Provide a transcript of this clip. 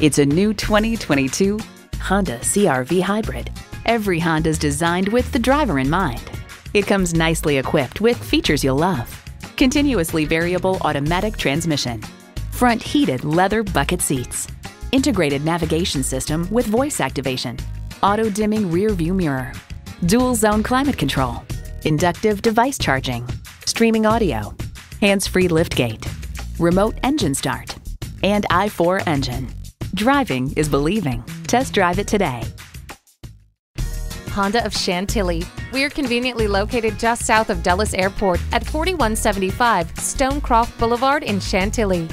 It's a new 2022 Honda CRV Hybrid. Every Honda's designed with the driver in mind. It comes nicely equipped with features you'll love. Continuously variable automatic transmission. Front heated leather bucket seats. Integrated navigation system with voice activation. Auto dimming rear view mirror. Dual zone climate control. Inductive device charging. Streaming audio. Hands-free liftgate. Remote engine start. And i4 engine. Driving is believing. Test drive it today. Honda of Chantilly. We are conveniently located just south of Dulles Airport at 4175 Stonecroft Boulevard in Chantilly.